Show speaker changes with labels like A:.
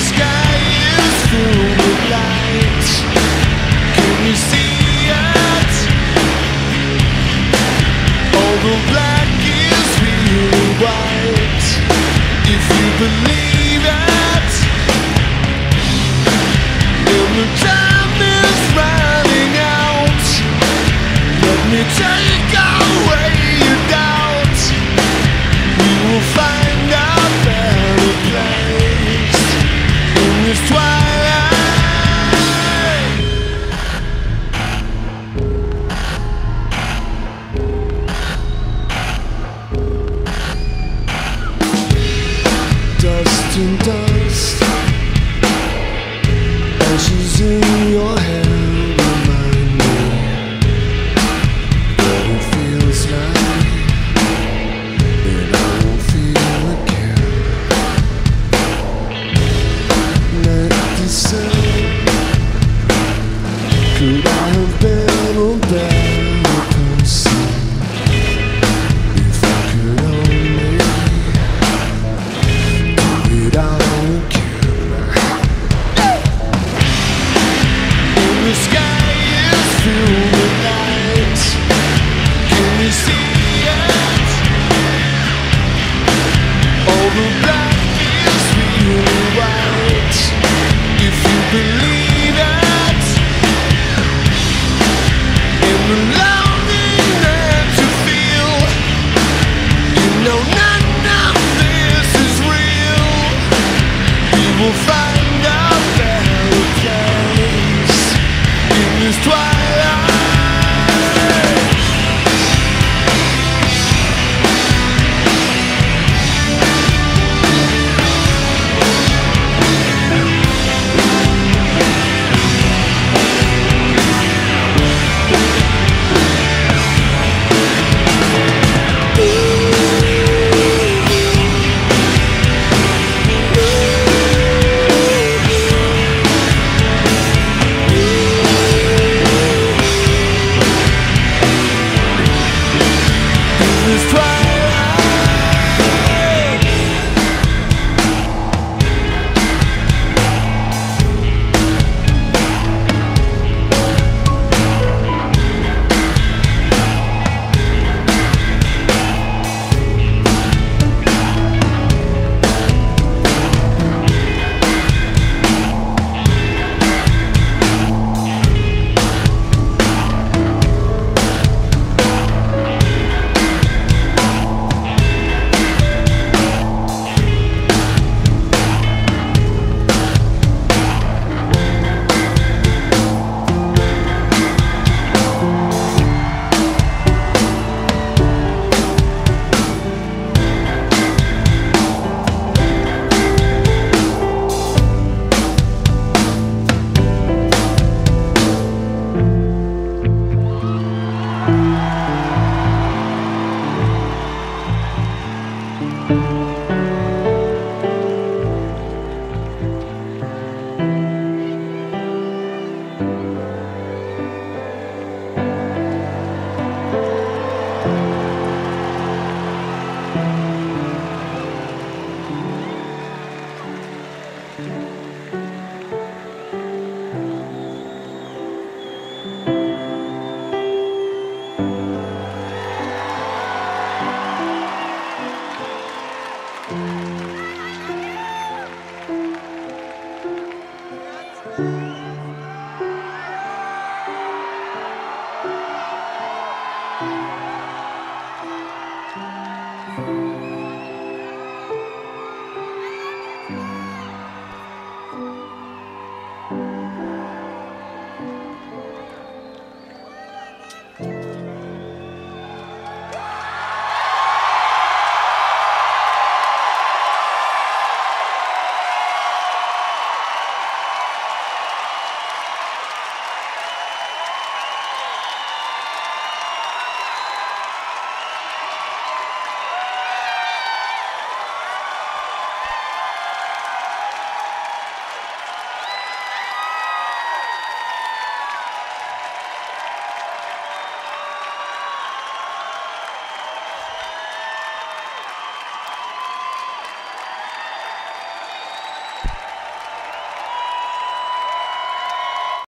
A: sky and dust, All This twilight.